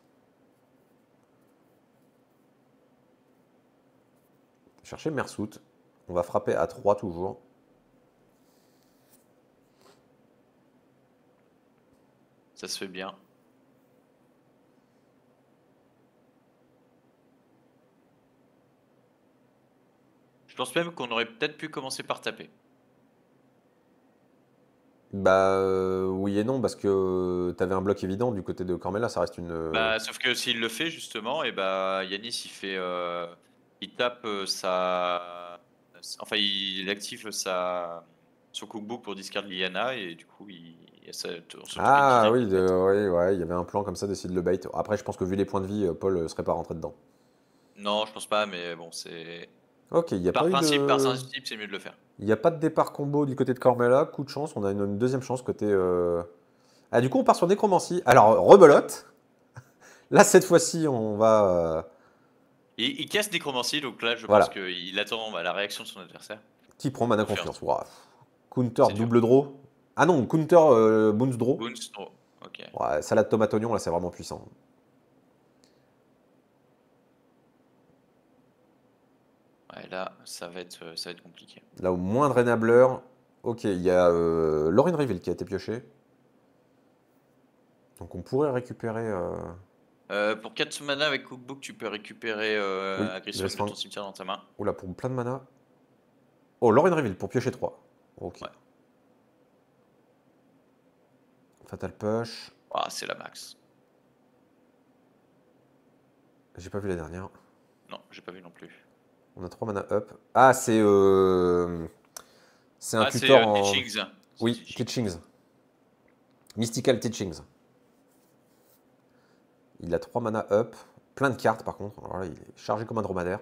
Chercher Mersout. On va frapper à 3 toujours. Ça se fait bien. Je pense même qu'on aurait peut-être pu commencer par taper. Bah euh, oui et non, parce que t'avais un bloc évident du côté de Cormella, ça reste une. euh, Bah, sauf que s'il le fait justement, et bah Yanis il fait, euh, il tape euh, sa, enfin il active sa son cookbook pour discard Liana et du coup il, il y a ça- on se Ah oui, de- ouais, il y avait un plan comme ça d'essayer de le bait. Après, je pense que vu les points de vie, euh, Paul euh, serait pas rentré dedans. Non, je pense pas, mais bon c'est Ok, il n'y a par pas eu principe, de... par principe c'est mieux de le faire. Il n'y a pas de départ combo du côté de Cormella. Coup de chance, on a une, deuxième chance côté. euh, Ah, du coup, on part sur Nécromancie. Alors, rebelote. <laughs> Là, cette fois-ci, on va. euh, Il, il casse Necromancy, donc là je Voilà. pense qu'il attend bah, la réaction de son adversaire. Qui prend mana Confiance. Counter dur. double draw. Ah non, counter euh, bounce draw. Boons, ok. Ouais, salade tomate oignon, là, c'est vraiment puissant. Ouais, là ça va être, euh, ça va être compliqué. Là, au moindre enableur. Ok, il y a euh, Lauren qui a été pioché. Donc, on pourrait récupérer. euh, Euh, pour 4 mana avec Cookbook, tu peux récupérer Oui, Agression de ton cimetière dans ta main. Oula, pour plein de mana. Oh, Lauren Reveal pour piocher 3. Ok. Ouais. Fatal Push. Ah, c'est la max. J'ai pas vu la dernière. Non, j'ai pas vu non plus. On a 3 mana up. Ah, c'est. Euh... C'est un ah, c'est tuteur euh, en. Teachings. Oui, Teachings. Mystical Teachings. Il a 3 mana up. Plein de cartes par contre. Alors là, il est chargé comme un dromadaire.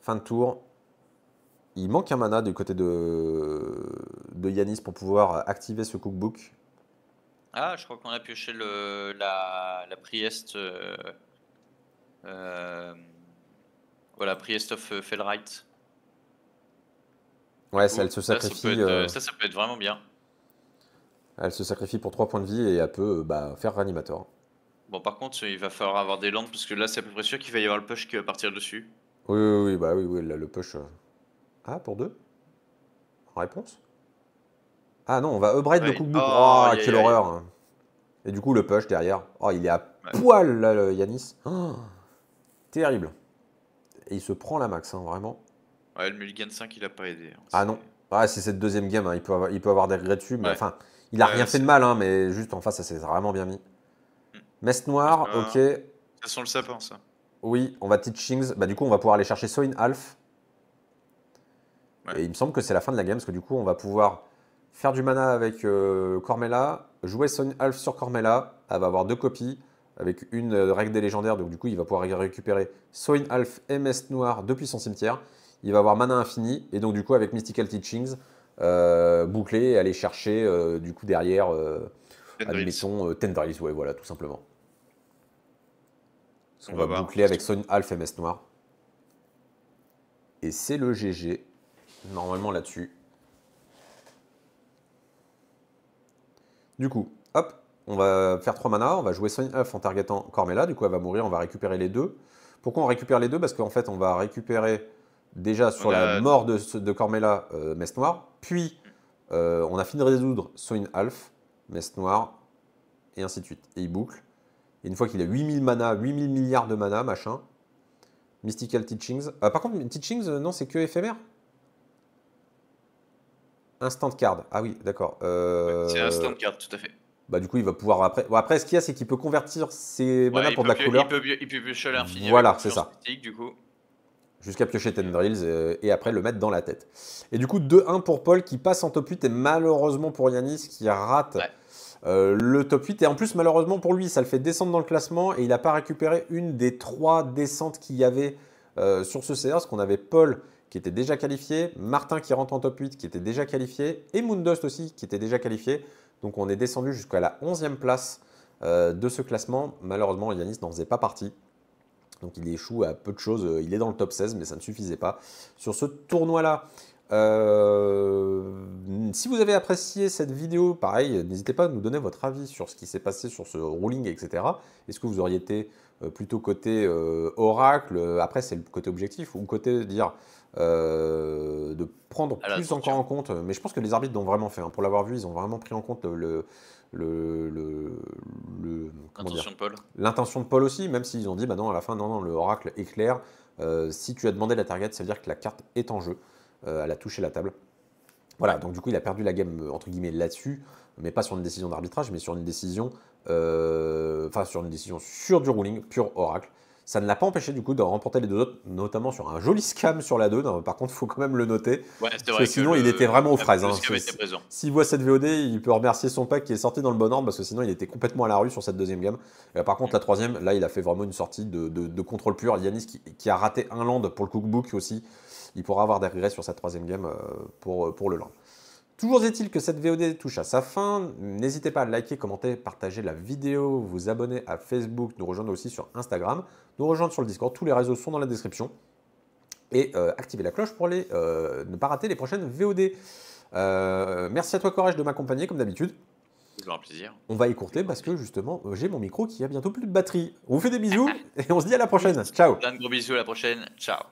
Fin de tour. Il manque un mana du côté de, de Yanis pour pouvoir activer ce cookbook. Ah, je crois qu'on a pioché le, la, la Priest. Euh, euh, voilà, Priest of euh, Fellright. Ouais, ça, elle coup, se ça, ça sacrifie. être, euh, euh, ça, ça peut être vraiment bien. Elle se sacrifie pour 3 points de vie et elle peut bah, faire Reanimator. Bon, par contre, il va falloir avoir des landes parce que là, c'est à peu près sûr qu'il va y avoir le push qui va partir dessus. Oui, oui, oui, bah oui, oui, là, le push. Ah, pour deux? En réponse? Ah non, on va upgrade le Ouais. cookbook. Oh, Oh, aïe, quelle horreur. Et du coup, le push derrière. Oh, il est à Ouais. poil, là, le Yanis. Oh, terrible. Et il se prend la max, hein, vraiment. Ouais, le Mulligan 5, il a pas aidé. hein. Ah non. Ah, c'est cette deuxième game, hein, il, peut avoir, il peut avoir des regrets dessus, mais Ouais. enfin, il a Ouais, rien fait de mal, hein, mais juste en face, ça s'est vraiment bien mis. Hmm. Messe noire, ok. Ça sent le sapin, ça. Oui, on va Teachings. Bah, du coup, on va pouvoir aller chercher Soin Alf. Et il me semble que c'est la fin de la game, parce que du coup, on va pouvoir faire du mana avec euh, Cormella, jouer Soin Alf sur Cormella. Elle va avoir deux copies, avec une euh, règle des légendaires. Donc, du coup, il va pouvoir ré- récupérer Soin Alf et Messe Noire depuis son cimetière. Il va avoir mana infini. Et donc, du coup, avec Mystical Teachings, euh, boucler et aller chercher, euh, du coup, derrière, euh, admettons, Tendrils. Ouais, voilà, tout simplement. On On va boucler avec Soin Alpha MS Noir. Et c'est le GG, normalement là-dessus. Du coup, hop, on va faire 3 mana, on va jouer Soin Alpha en targetant Cormella, du coup elle va mourir, on va récupérer les deux. Pourquoi on récupère les deux? Parce qu'en fait on va récupérer déjà sur la mort de, de Cormella, euh, Messe Noire, puis euh, on a fini de résoudre Soin Alpha, Messe Noire, et ainsi de suite. Et il boucle. Et une fois qu'il a 8000 mana, 8000 milliards de mana, machin, Mystical Teachings. Euh, par contre, Teachings, euh, non, c'est que éphémère Instant card. Ah oui, d'accord. Euh, C'est un stand card, tout à fait. Bah, du coup, il va pouvoir après. Bon, après, ce qu'il y a, c'est qu'il peut convertir ses mana Ouais, il pour de la couleur Il peut, pio- il peut piocher l'infini. Voilà, c'est ça. du coup. jusqu'à piocher Tendrils euh, et après le mettre dans la tête. Et du coup, 2-1 pour Paul qui passe en top 8 et malheureusement pour Yanis qui rate Ouais. euh, le top 8. Et en plus, malheureusement pour lui, ça le fait descendre dans le classement et il n'a pas récupéré une des trois descentes qu'il y avait euh, sur ce CR. Parce qu'on avait Paul qui était déjà qualifié, Martin qui rentre en top 8 qui était déjà qualifié et Moondust aussi qui était déjà qualifié. Donc on est descendu jusqu'à la 11e place euh, de ce classement. Malheureusement, Yanis n'en faisait pas partie. Donc il échoue à peu de choses. Euh, Il est dans le top 16, mais ça ne suffisait pas. Sur ce tournoi-là, euh, si vous avez apprécié cette vidéo, pareil, n'hésitez pas à nous donner votre avis sur ce qui s'est passé sur ce ruling, etc. Est-ce que vous auriez été euh, plutôt côté euh, oracle Après, c'est le côté objectif, ou côté dire euh, de prendre plus encore en compte. Mais je pense que les arbitres l'ont vraiment fait. hein. Pour l'avoir vu, ils ont vraiment pris en compte le, le, le, le- comment dire Attention, Paul. L'intention de Paul aussi, même s'ils ont dit, bah non, à la fin, non, non, le oracle est clair. Si tu as demandé la target, ça veut dire que la carte est en jeu. Euh, elle a touché la table. Voilà, donc du coup, il a perdu la game, euh, entre guillemets, là-dessus, mais pas sur une décision d'arbitrage, mais sur une décision, euh, enfin, sur une décision sur du ruling, pur oracle. Ça ne l'a pas empêché, du coup, de remporter les deux autres, notamment sur un joli scam sur la 2. Non, par contre, il faut quand même le noter. Ouais, que vrai sinon, le- il était vraiment aux fraises, hein. S'il voit cette VOD, il peut remercier son pack qui est sorti dans le bon ordre parce que sinon il était complètement à la rue sur cette deuxième gamme. Et par contre, la troisième, là, il a fait vraiment une sortie de, de- de contrôle pur. Yanis qui, qui a raté un land pour le cookbook aussi, il pourra avoir des regrets sur cette troisième gamme euh, pour, pour le land. Toujours est-il que cette VOD touche à sa fin. N'hésitez pas à liker, commenter, partager la vidéo, vous abonner à Facebook, nous rejoindre aussi sur Instagram, nous rejoindre sur le Discord. Tous les réseaux sont dans la description. Et euh, activer la cloche pour les, euh, ne pas rater les prochaines VOD. Euh, merci à toi, Courage, de m'accompagner comme d'habitude. Toujours un plaisir. On va écourter parce que justement, euh, j'ai mon micro qui a bientôt plus de batterie. On vous fait des bisous <laughs> et on se dit à la prochaine. Ciao Plein de gros bisous à la prochaine. Ciao.